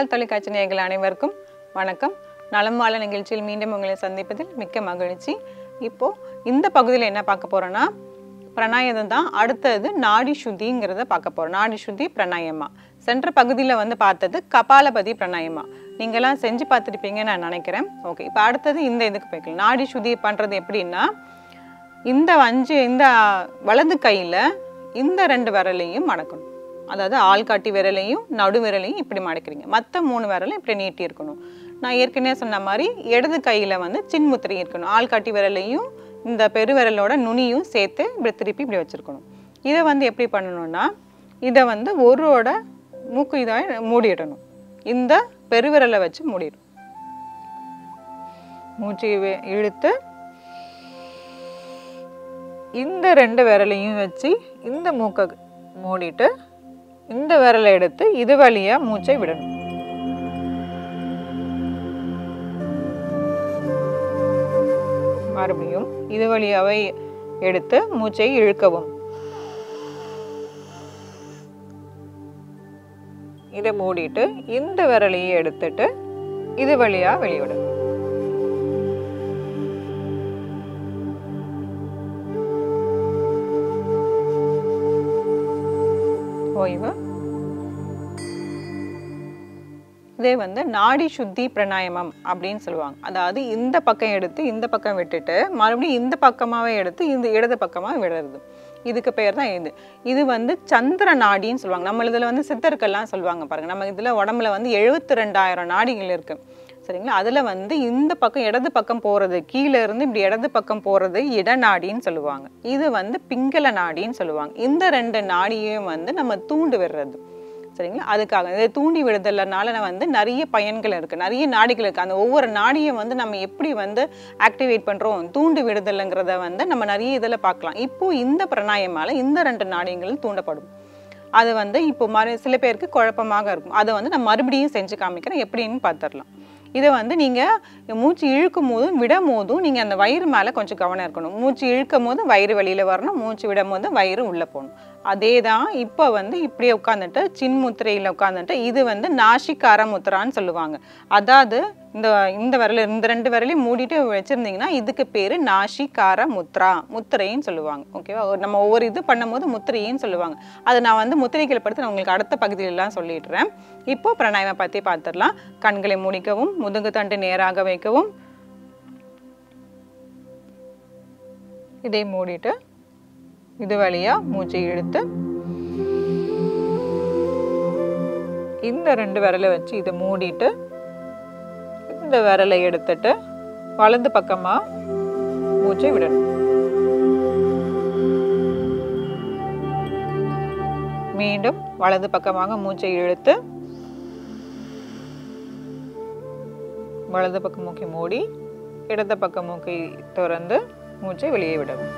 மக்கள் தொலைக்காட்சி நேயர்கள் அனைவருக்கும் வணக்கம். நலம் வாழ நிகழ்ச்சியில் மீண்டும் உங்களை சந்திப்பதில் மிக்க மகிழ்ச்சி. இப்போது இந்த பகுதியில் என்ன பார்க்க போகிறோன்னா பிராணாயமம் தான். அடுத்தது நாடி சுத்திங்கிறத பார்க்க போகிறோம் நாடி சுத்தி பிரணாயமா. சென்ற பகுதியில் வந்து பார்த்தது கபாலபதி பிரணாயமா. நீங்களாம் செஞ்சு பார்த்துருப்பீங்கன்னு நான் நினைக்கிறேன். ஓகே இப்போ அடுத்தது இந்த இதுக்கு போய்க்கலாம். நாடி சுத்தி பண்ணுறது எப்படின்னா இந்த அஞ்சு இந்த வலது கையில் இந்த ரெண்டு விரலையும் மடக்கணும். அதாவது ஆள்காட்டி விரலையும் நடு விரலையும் இப்படி மடக்கிறீங்க. மற்ற மூணு விரலும் இப்படி நீட்டி இருக்கணும். நான் ஏற்கனவே சொன்ன மாதிரி இடது கையில் வந்து சின்முத்திரை இருக்கணும். ஆள்காட்டி விரலையும் இந்த பெருவிரலோட நுனியும் சேர்த்து இப்படி திருப்பி இப்படி வச்சுருக்கணும். இதை வந்து எப்படி பண்ணணும்னா இதை வந்து ஒருவோட மூக்கு இதாக மூடிடணும். இந்த பெருவிரலை வச்சு மூடிடும் மூச்சு இழுத்து இந்த ரெண்டு விரலையும் வச்சு இந்த மூக்கை மூடிட்டு இந்த விரலை எடுத்து இது வழியா மூச்சை விடணும். மறுபடியும் இது வழியாவை எடுத்து மூச்சை இழுக்கவும். இதை மூடிட்டு இந்த விரலையும் எடுத்துட்டு இது வழியா வெளியிடும் ஓய்வு இதே வந்து நாடி சுத்தி பிரணாயமம் அப்படின்னு சொல்லுவாங்க. அதாவது இந்த பக்கம் எடுத்து இந்த பக்கம் விட்டுட்டு மறுபடியும் இந்த பக்கமாகவே எடுத்து இந்த இடது பக்கமாக விடுறது. இதுக்கு பேர் தான் இது. இது வந்து சந்திர நாடின்னு சொல்லுவாங்க. நம்ம இதில் வந்து சித்தர்கள்லாம் சொல்லுவாங்க பாருங்கள் நம்ம இதில் உடம்புல வந்து எழுபத்தி ரெண்டாயிரம் நாடிகள் இருக்குது சரிங்களா? அதில் வந்து இந்த பக்கம் இடது பக்கம் போகிறது கீழே இருந்து இப்படி இடது பக்கம் போகிறது இடநாடின்னு சொல்லுவாங்க. இது வந்து பிங்கள நாடின்னு சொல்லுவாங்க. இந்த ரெண்டு நாடியையும் வந்து நம்ம தூண்டு விடுறது. சரிங்களா? அதுக்காக இதை தூண்டி விடுதல்னால வந்து நிறைய பயன்கள் இருக்குது நிறைய நாடிகள் இருக்குது அந்த ஒவ்வொரு நாடியும் வந்து நம்ம எப்படி வந்து ஆக்டிவேட் பண்ணுறோம் தூண்டி விடுதலைங்கிறத வந்து நம்ம நிறைய இதில் பார்க்கலாம். இப்போ இந்த பிராணாயமால இந்த ரெண்டு நாடியங்களும் தூண்டப்படும். அது வந்து இப்போ மறு சில பேருக்கு குழப்பமாக இருக்கும். அதை வந்து நான் மறுபடியும் செஞ்சு காமிக்கிறேன். எப்படின்னு பார்த்துடலாம். இதை வந்து நீங்கள் மூச்சு இழுக்கும் போதும் விடும் போதும் நீங்கள் அந்த வயிறு மேலே கொஞ்சம் கவனம் இருக்கணும். மூச்சு இழுக்கும் போது வயிறு வெளியில் வரணும் மூச்சு விடும் போது வயிறு உள்ளே போகணும். அதே தான் இப்போ வந்து இப்படியே உட்காந்துட்டு சின்முத்திரையில் உட்காந்துட்டு இது வந்து நாசிக்கார முத்திரான்னு சொல்லுவாங்க. அதாவது இந்த இந்த விரல இந்த ரெண்டு விரலையும் மூடிட்டு வச்சுருந்தீங்கன்னா இதுக்கு பேர் நாஷி கார முத்ரா. முத்திரைன்னு சொல்லுவாங்க. ஓகேவா நம்ம ஒவ்வொரு இது பண்ணும்போது முத்திரைன்னு சொல்லுவாங்க. அது நான் வந்து முத்திரைகளை படுத்து நான் உங்களுக்கு அடுத்த பகுதியிலலாம் சொல்லிடுறேன். இப்போ பிரணாயமை பற்றி பார்த்துடலாம் கண்களை முடிக்கவும் முதுகு தண்டு நேராக வைக்கவும். இதை மூடிட்டு இது வழியாக மூச்சை இழுத்து இந்த ரெண்டு விரலை வச்சு இதை மூடிட்டு இந்த விரலை எடுத்துட்டு வலது பக்கமா மூச்சை விடணும். மீண்டும் வலது பக்கமாக மூச்சை இழுத்து வலது பக்கம் மூக்கை மூடி இடது பக்கம் மூக்கை திறந்து மூச்சை வெளியே விடவும்.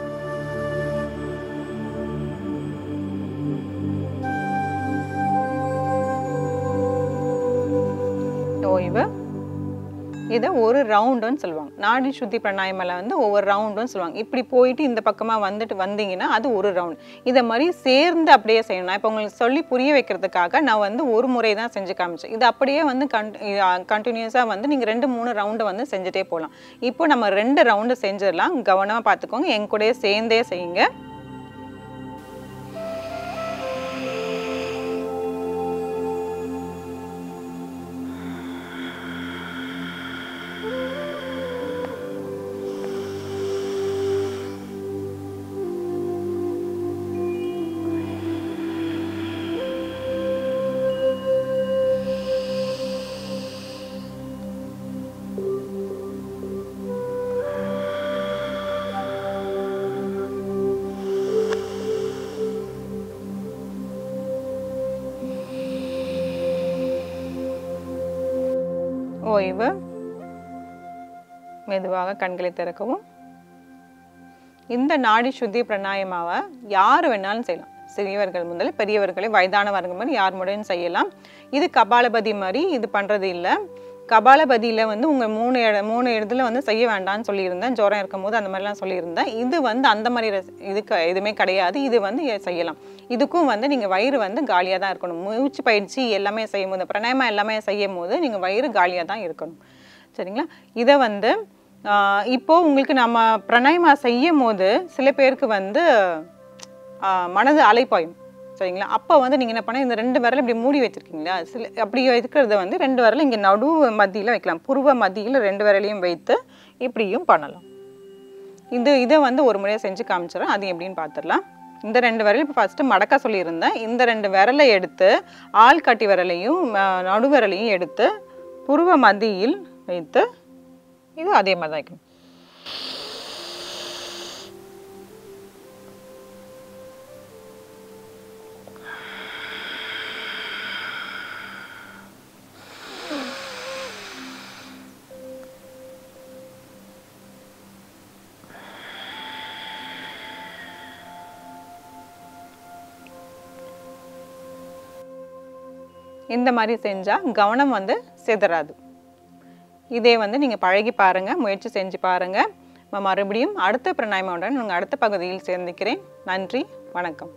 இதை ஒரு ரவுண்டுன்னு சொல்லுவாங்க. நாடி சுத்தி பிராணாயமில் வந்து ஒவ்வொரு ரவுண்டுன்னு சொல்லுவாங்க. இப்படி போயிட்டு இந்த பக்கமாக வந்துட்டு வந்தீங்கன்னா அது ஒரு ரவுண்ட். இதை மாதிரி சேர்ந்து அப்படியே செய்யணும். நான் இப்போ உங்களுக்கு சொல்லி புரிய வைக்கிறதுக்காக நான் வந்து ஒரு முறை தான் செஞ்சு காமிச்சேன். இது அப்படியே வந்து கன் கண்டினியூஸாக வந்து நீங்கள் ரெண்டு மூணு ரவுண்டு வந்து செஞ்சுட்டே போகலாம் இப்போ நம்ம ரெண்டு ரவுண்டு செஞ்சிடலாம். கவனமாக பார்த்துக்கோங்க. என் கூடயே சேர்ந்தே செய்யுங்க. ஓய்வு. மெதுவாக கண்களை திறக்கவும். இந்த நாடி சுத்தி பிராணாயமாவை யார் வேணாலும் செய்யலாம். சிறியவர்கள் முதல் பெரியவர்களை வயதானவர்கள் மாதிரி யார் முடியும் செய்யலாம். இது கபாலபதி மாதிரி இது பண்ணுறது இல்லை. கபாலபதியில் வந்து உங்கள் மூணு இட மூணு இடத்துல வந்து செய்ய வேண்டாம்னு சொல்லியிருந்தேன். ஜுரம் இருக்கும்போது அந்த மாதிரிலாம் சொல்லியிருந்தேன். இது வந்து அந்த மாதிரி ரெஸ்- இதுக்கு எதுவுமே கிடையாது. இது வந்து செய்யலாம். இதுக்கும் வந்து நீங்கள் வயிறு வந்து காலியாக தான் இருக்கணும். மூச்சு பயிற்சி எல்லாமே செய்யும் போது பிரணாயமா எல்லாமே செய்யும் போது நீங்கள் வயிறு காலியாக தான் இருக்கணும். சரிங்களா? இதை வந்து இப்போது உங்களுக்கு நம்ம பிரணாயமா செய்யும் போது சில பேருக்கு வந்து மனது அலைப்பாயும். சரிங்களா அப்போ வந்து நீங்கள் என்ன பண்ண இந்த ரெண்டு விரல் இப்படி மூடி வச்சுருக்கீங்களா? சில அப்படி இருக்கிறத வந்து ரெண்டு விரலும் இங்கே நடு மத்தியில் வைக்கலாம். புருவ மத்தியில் ரெண்டு விரலையும் வைத்து இப்படியும் பண்ணலாம். இது இதை வந்து ஒரு முறையாக செஞ்சு காமிச்சிடறேன். அது எப்படின்னு பார்த்துடலாம் இந்த ரெண்டு விரல் இப்போ ஃபஸ்ட்டு மடக்க சொல்லியிருந்தேன். இந்த ரெண்டு விரலை எடுத்து ஆள் கட்டி விரலையும் நடு விரலையும் எடுத்து புருவ மத்தியில் வைத்து இது அதே மாதிரி தான் வைக்கணும். இந்த மாதிரி செஞ்சால் கவனம் வந்து சிதறாது. இதே வந்து நீங்கள் பழகி பாருங்கள் முயற்சி செஞ்சு பாருங்கள் மறுபடியும் அடுத்த பிரணாயமாவுடன் நாங்கள் அடுத்த பகுதியில் சேர்ந்துக்கிறேன் நன்றி வணக்கம்.